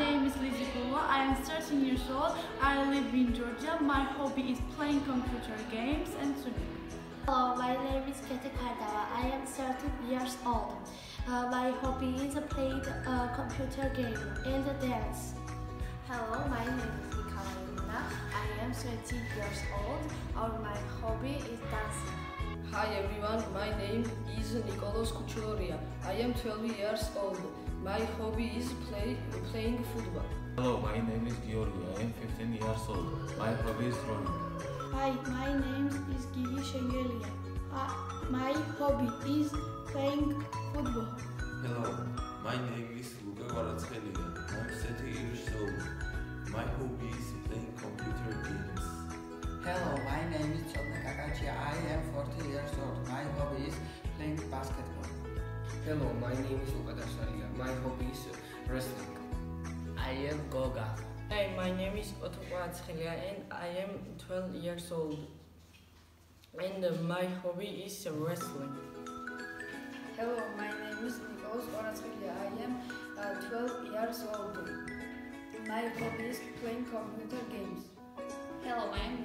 is Lizzie Kula. I am 13 years old. I live in Georgia. My hobby is playing computer games and swimming. Hello, my name is Kete Kardava. I am 13 years old. Uh, my hobby is play a computer game and dance. Hello, my name is Mikhailina. I am 13 years old. Or my hobby is dancing. Hi everyone, my name is Nicolas Kuchuloria. I am 12 years old. My hobby is play, playing football. Hello, my name is Georgi. I am 15 years old. My hobby is rowing. Hi, my name is Gigi Shengelia. Uh, my hobby is playing football. Hello, my name is Luca Guarazzelia. I'm 30 years old. My hobby is playing computer games. Hello, my name is 40 years old. My hobby is playing basketball. Hello, my name is Luca Dasalia. My hobby is wrestling. I am Goga. Hey, my name is Otto Guarazzelia and I am 12 years old. And my hobby is wrestling. Hello, my name is Nicolas Guarazzelia. I am uh, 12 years old. My hobby is playing computer games. Hello, I am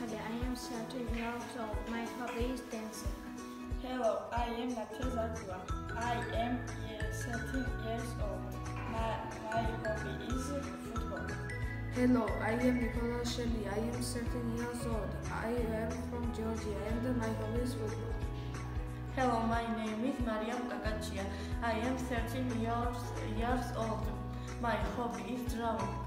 Marta Guarazzalia. I am 13 years old. My hobby is dancing. Hello, I am Matias Ardua. I am uh, 13 years old. My, my hobby is football. Hello, I am Nicola Shelley. I am 13 years old. I am from Georgia and my hobby is football. Hello, my name is Mariam Kakachia. I am 13 years, years old. My hobby is drawing.